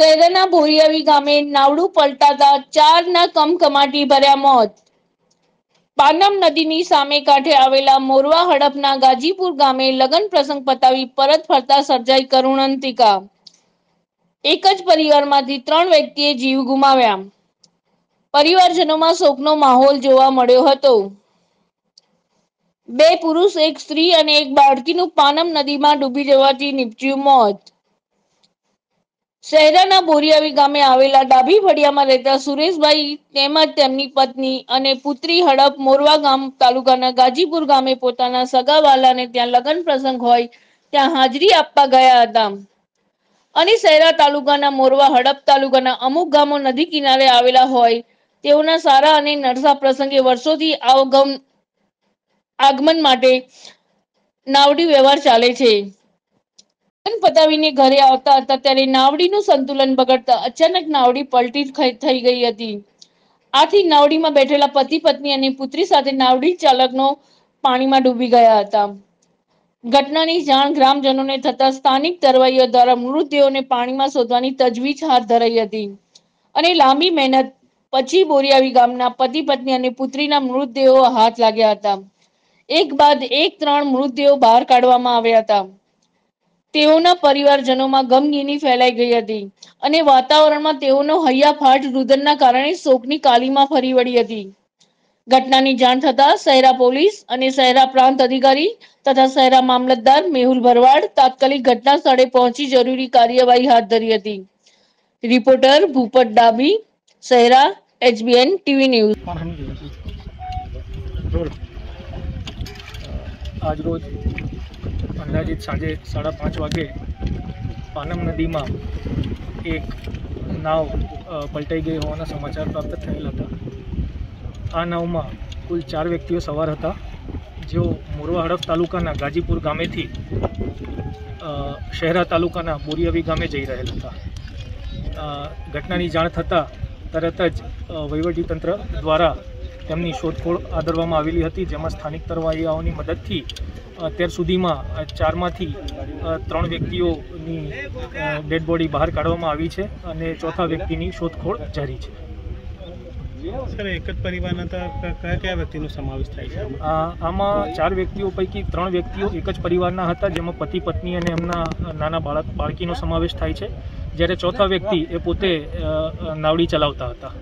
શહેરના ભોરિયાવી ગામે નાવડું પલટાતા ચારના કમકમાટી ભર્યા મોત. પાનમ નદીની સામે કાંઠે આવેલા મોરવા હડપના ગાજીપુર ગામે લગ્ન પ્રસંગ પતાવી પરત ફરતા સર્જાઈ કરુણાંતિકા. એક જ પરિવારમાંથી ત્રણ વ્યક્તિએ જીવ ગુમાવ્યા. પરિવારજનોમાં શોકનો માહોલ જોવા મળ્યો હતો. બે પુરુષ, એક સ્ત્રી અને એક બાળકીનું પાનમ નદીમાં ડૂબી જવાથી નીપજ્યું મોત. શહેરાના બોરિયાવી ગામે આવેલા ડાભી ફળિયામાં રહેતા સુરેશભાઈ તેમજ તેમની પત્ની અને પુત્રી હડપ મોરવા ગામ તાલુકાના ગાજીપુર ગામે પોતાના સગાવાલાને ત્યાં લગ્ન પ્રસંગ હોય ત્યાં હાજરી આપવા ગયા હતા. અને શહેરા તાલુકાના મોરવા હડપ તાલુકાના અમુક ગામો નદી કિનારે આવેલા હોય તેઓના સારા અને નરસા પ્રસંગે વર્ષોથી આવગમ આગમન માટે નાવડી વ્યવહાર ચાલે છે. પતાવીને ઘરે આવતા હતા, ત્યારે નાવડીનું સંતુલન બગડતા અચાનક નાવડી પલટી થઈ ગઈ હતી. આથી નાવડીમાં બેઠેલા પતિ, પત્ની અને પુત્રી સાથે નાવડી ચાલકનો પાણીમાં ડૂબી ગયા હતા. ઘટનાની જાણ ગ્રામજનોને થતા સ્થાનિક તરવાઈઓ દ્વારા મૃતદેહોને પાણીમાં શોધવાની તજવીજ હાથ ધરાઈ હતી. અને લાંબી મહેનત પછી બોરિયાવી ગામના પતિ, પત્ની અને પુત્રીના મૃતદેહો હાથ લાગ્યા હતા. એક બાદ એક, ત્રણ મૃતદેહો બહાર કાઢવામાં આવ્યા હતા. તેઓના પરિવારજનોમાં ગમગીની ફેલાઈ ગઈ હતી અને વાતાવરણમાં તેઓનો હૈયાફાટ રુદનના કારણે શોકની કાલીમાં ફરી વળી હતી. ઘટનાની જાણ થતા શહેરા પોલીસ અને શહેરા પ્રાંત અધિકારી તથા શહેરા મામલતદાર મેહુલ ભરવાડ તાત્કાલિક ઘટના સ્થળે પહોંચી જરૂરી કાર્યવાહી હાથ ધરી હતી. રિપોર્ટર ભૂપત ડાબી શહેરા, એચબીએન ટીવી ન્યૂઝ. આજરોજ અંદાજિત સાંજે સાડા પાંચ વાગે પાનમ નદીમાં એક નાવ પલટાઈ ગઈ હોવાના સમાચાર પ્રાપ્ત થયેલ હતા. આ નાવમાં કુલ ચાર વ્યક્તિઓ સવાર હતા. જેઓ મોરવા હડફ તાલુકાના ગાજીપુર ગામેથી શહેરા તાલુકાના બોરિયાવી ગામે જઈ રહેલ હતા. ઘટનાની જાણ થતાં તરત જ વહીવટીતંત્ર દ્વારા તેમની શોધખોળ આદરવામાં આવેલી હતી જેમાં સ્થાનિક તરવાઈયાઓની મદદથી અત્યાર સુધીમાં ચારમાંથી ત્રણ વ્યક્તિઓની ડેડ બોડી બહાર કાઢવામાં આવી છે અને ચોથા વ્યક્તિની શોધખોળ જારી છે. સર એક જ પરિવારના હતા કયા કયા વ્યક્તિનો સમાવેશ થાય છે? આમાં? ચાર વ્યક્તિઓ પૈકી ત્રણ વ્યક્તિઓ એક જ પરિવારના હતા જેમાં પતિ પત્ની અને એમના નાના બાળક બાળકીનો સમાવેશ થાય છે. જ્યારે ચોથા વ્યક્તિ એ પોતે નાવડી ચલાવતા હતા.